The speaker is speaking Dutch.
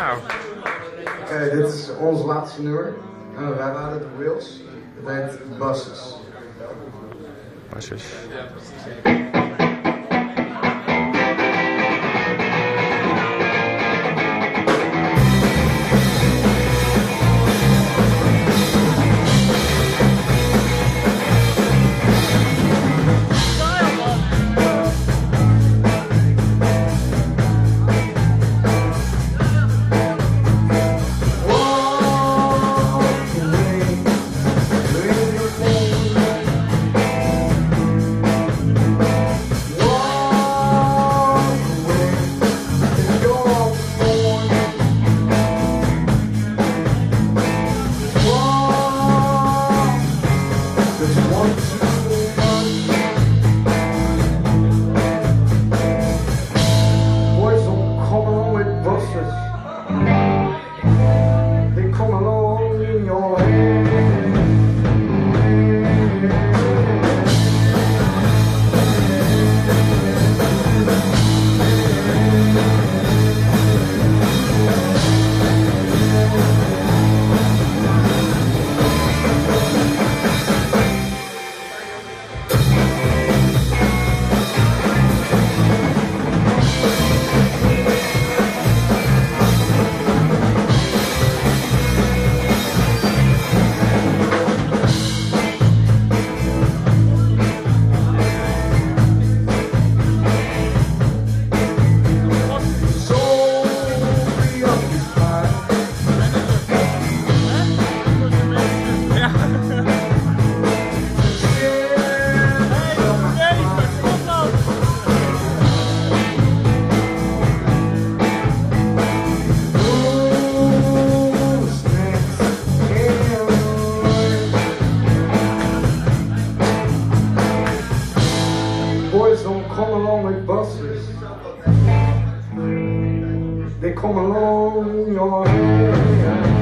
Wauw. Okay, dit is ons laatste nummer. En wij waren de Rails. Het heet Buses. Buses. One They come along your hand.